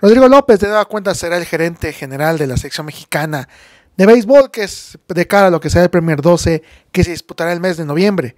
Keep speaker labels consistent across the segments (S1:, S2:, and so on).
S1: Rodrigo López, de da cuenta, será el gerente general de la sección mexicana de béisbol, que es de cara a lo que será el Premier 12, que se disputará el mes de noviembre.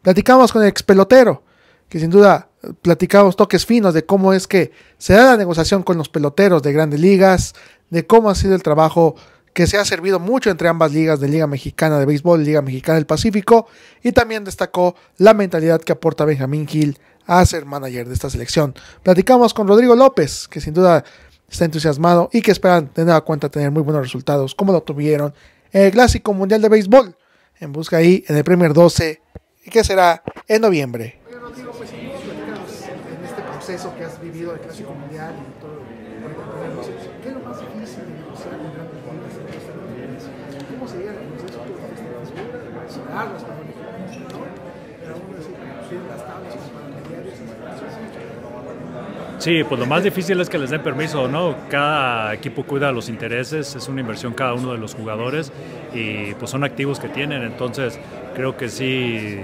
S1: Platicamos con el ex pelotero, que sin duda platicamos toques finos de cómo es que se da la negociación con los peloteros de grandes ligas, de cómo ha sido el trabajo que se ha servido mucho entre ambas ligas de Liga Mexicana de Béisbol y Liga Mexicana del Pacífico, y también destacó la mentalidad que aporta Benjamín Gil a ser manager de esta selección. Platicamos con Rodrigo López, que sin duda está entusiasmado y que esperan tener a cuenta tener muy buenos resultados, como lo tuvieron en el Clásico Mundial de Béisbol, en busca ahí en el Premier 12, y que será en noviembre. Rodrigo, pues, en este proceso que has vivido el Clásico Mundial y todo, ¿qué es lo más difícil de negociar con grandes ligas? ¿Cómo sería el proceso de las para
S2: Sí, pues lo más difícil es que les den permiso, ¿no? Cada equipo cuida los intereses, es una inversión cada uno de los jugadores y pues son activos que tienen, entonces creo que sí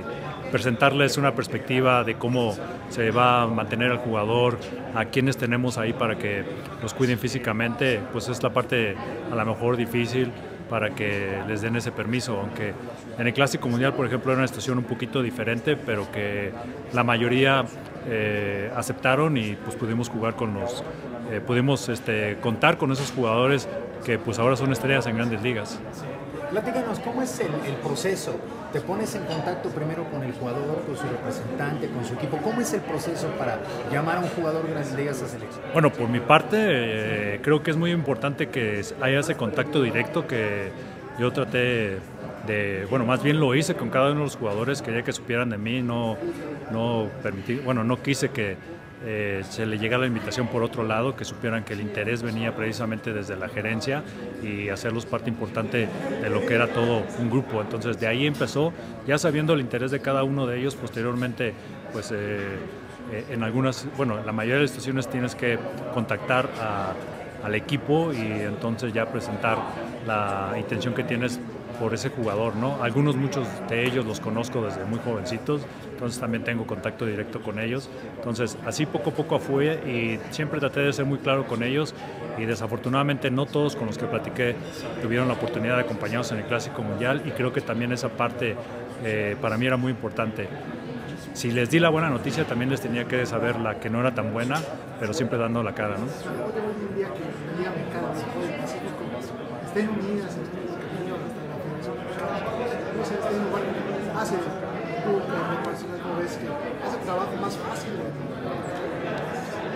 S2: presentarles una perspectiva de cómo se va a mantener al jugador, a quienes tenemos ahí para que los cuiden físicamente, pues es la parte a lo mejor difícil para que les den ese permiso, aunque en el Clásico Mundial, por ejemplo, era una situación un poquito diferente, pero que la mayoría eh, aceptaron y pues pudimos jugar con los, eh, pudimos este, contar con esos jugadores que pues ahora son estrellas en grandes ligas.
S3: Platícanos, ¿cómo es el, proceso? ¿Te pones en contacto primero con el jugador, con su representante, con su equipo? ¿Cómo es el proceso para llamar a un jugador de grandes ligas a selección?
S2: Bueno, por mi parte, eh, creo que es muy importante que haya ese contacto directo que yo traté de, bueno, más bien lo hice con cada uno de los jugadores, quería que supieran de mí, no, no permití, bueno, no quise que eh, se le llegara la invitación por otro lado, que supieran que el interés venía precisamente desde la gerencia y hacerlos parte importante de lo que era todo un grupo. Entonces de ahí empezó, ya sabiendo el interés de cada uno de ellos, posteriormente, pues eh, eh, en algunas, bueno, la mayoría de las situaciones tienes que contactar al equipo y entonces ya presentar la intención que tienes por ese jugador, ¿no? Algunos, muchos de ellos los conozco desde muy jovencitos, entonces también tengo contacto directo con ellos. Entonces, así poco a poco fui y siempre traté de ser muy claro con ellos y desafortunadamente no todos con los que platiqué tuvieron la oportunidad de acompañarnos en el Clásico Mundial y creo que también esa parte eh, para mí era muy importante. Si les di la buena noticia, también les tenía que saber la que no era tan buena, pero siempre dando la cara, ¿no?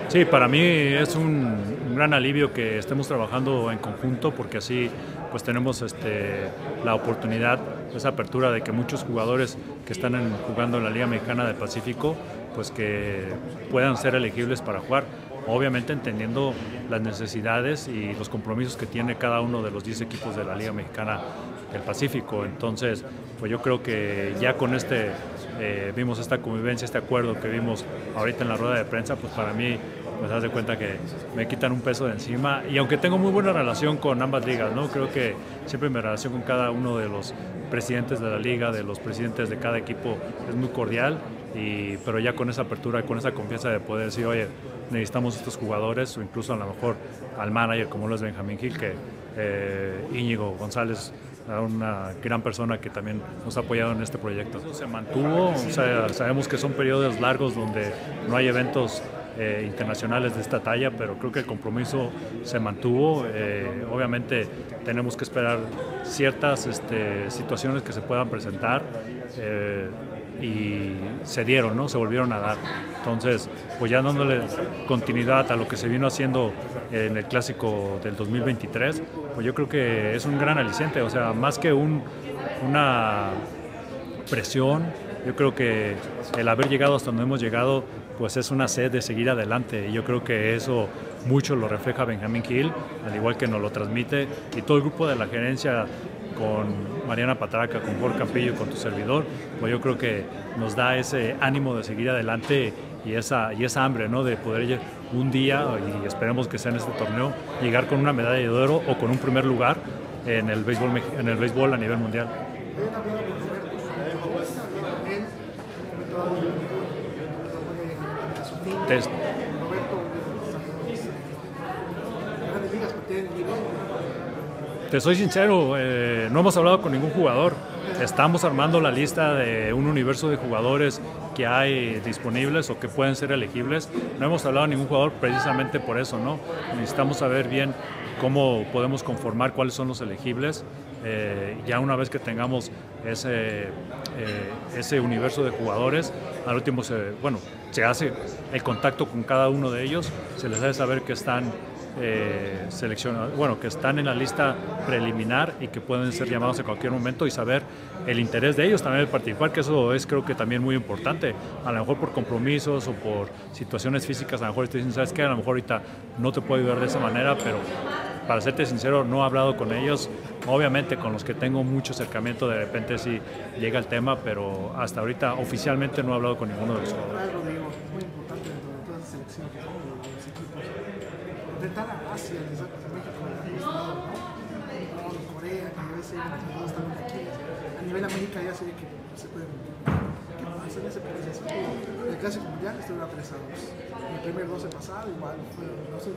S2: Sí, para mí es un, gran alivio que estemos trabajando en conjunto porque así pues tenemos este, la oportunidad, esa apertura de que muchos jugadores que están jugando en la Liga Mexicana del Pacífico pues que puedan ser elegibles para jugar obviamente entendiendo las necesidades y los compromisos que tiene cada uno de los 10 equipos de la Liga Mexicana del Pacífico. Entonces, pues yo creo que ya con este, eh, vimos esta convivencia, este acuerdo que vimos ahorita en la rueda de prensa, pues para mí, pues haz de cuenta que me quitan un peso de encima. Y aunque tengo muy buena relación con ambas ligas, ¿no? Creo que siempre mi relación con cada uno de los presidentes de la liga, de los presidentes de cada equipo, es muy cordial. Y, pero ya con esa apertura, con esa confianza de poder decir, oye, necesitamos estos jugadores o incluso a lo mejor al manager como lo es Benjamín Gil, que eh, Íñigo González una gran persona que también nos ha apoyado en este proyecto. Se mantuvo, sabemos que son periodos largos donde no hay eventos eh, internacionales de esta talla, pero creo que el compromiso se mantuvo. Eh, obviamente tenemos que esperar ciertas este, situaciones que se puedan presentar y se dieron, ¿no? Se volvieron a dar. Entonces, pues ya dándole continuidad a lo que se vino haciendo en el clásico del 2023, pues yo creo que es un gran aliciente, o sea, más que un, una presión, yo creo que el haber llegado hasta donde hemos llegado, pues es una sed de seguir adelante y yo creo que eso mucho lo refleja Benjamín Gil, al igual que nos lo transmite y todo el grupo de la gerencia con Mariana Patraca, con Jorge Campillo con tu servidor, pues yo creo que nos da ese ánimo de seguir adelante y esa, y esa hambre ¿no? de poder un día, y esperemos que sea en este torneo, llegar con una medalla de oro o con un primer lugar en el béisbol, en el béisbol a nivel mundial. Te soy sincero, eh, no hemos hablado con ningún jugador. Estamos armando la lista de un universo de jugadores que hay disponibles o que pueden ser elegibles. No hemos hablado con ningún jugador precisamente por eso, ¿no? Necesitamos saber bien cómo podemos conformar cuáles son los elegibles. Eh, ya una vez que tengamos ese, eh, ese universo de jugadores, al último se, bueno, se hace el contacto con cada uno de ellos, se les debe saber que están eh, seleccionados, bueno, que están en la lista preliminar y que pueden ser llamados en cualquier momento y saber el interés de ellos también de participar, que eso es creo que también muy importante. A lo mejor por compromisos o por situaciones físicas, a lo mejor te dicen, ¿sabes qué? A lo mejor ahorita no te puedo ayudar de esa manera, pero para serte sincero, no he hablado con ellos. Obviamente con los que tengo mucho acercamiento, de repente sí llega el tema, pero hasta ahorita oficialmente no he hablado con ninguno de los jugadores.
S1: muy importante dentro de toda esa selección que los equipos. Asia, a nivel América ya puede. ¿Qué pasa en ese? El clásico mundial estuvo a 3 a 2. El primer 12 pasado, igual, fue los de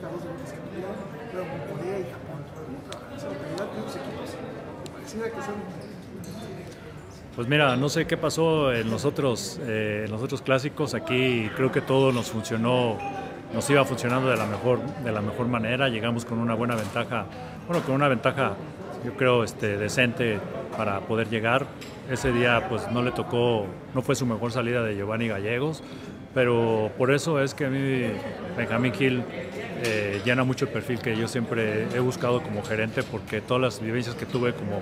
S1: con Corea y Japón. Equipos.
S2: Pues mira, no sé qué pasó en los eh, en los otros clásicos. Aquí creo que todo nos funcionó, nos iba funcionando de la mejor, de la mejor manera. Llegamos con una buena ventaja, bueno, con una ventaja, yo creo, este, decente para poder llegar. Ese día, pues no le tocó, no fue su mejor salida de Giovanni Gallegos, pero por eso es que a mí Benjamín Gil eh, llena mucho el perfil que yo siempre he buscado como gerente porque todas las vivencias que tuve como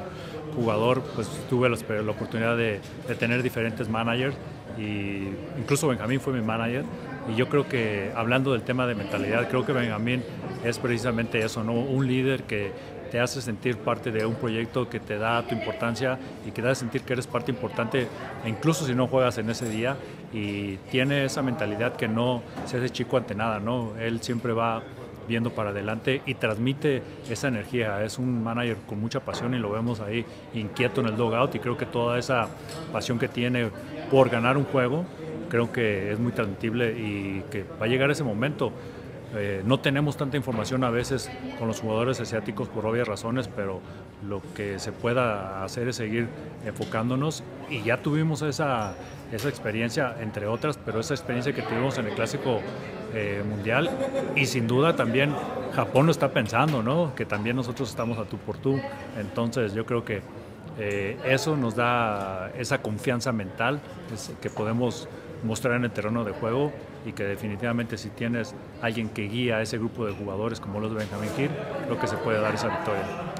S2: jugador, pues tuve la, la oportunidad de, de, tener diferentes managers y incluso Benjamín fue mi manager y yo creo que hablando del tema de mentalidad, creo que Benjamín es precisamente eso, ¿no? un líder que te hace sentir parte de un proyecto que te da tu importancia y que te hace sentir que eres parte importante, incluso si no juegas en ese día, y tiene esa mentalidad que no se hace chico ante nada, ¿no? Él siempre va viendo para adelante y transmite esa energía. Es un manager con mucha pasión y lo vemos ahí inquieto en el dogout y creo que toda esa pasión que tiene por ganar un juego, creo que es muy transmitible y que va a llegar ese momento. Eh, no tenemos tanta información a veces con los jugadores asiáticos por obvias razones, pero lo que se pueda hacer es seguir enfocándonos y ya tuvimos esa, esa experiencia, entre otras, pero esa experiencia que tuvimos en el Clásico eh, Mundial y sin duda también Japón lo está pensando, ¿no? que también nosotros estamos a tú por tú, entonces yo creo que eh, eso nos da esa confianza mental que podemos mostrar en el terreno de juego y que definitivamente si tienes alguien que guía a ese grupo de jugadores como los de Benjamin creo que se puede dar esa victoria.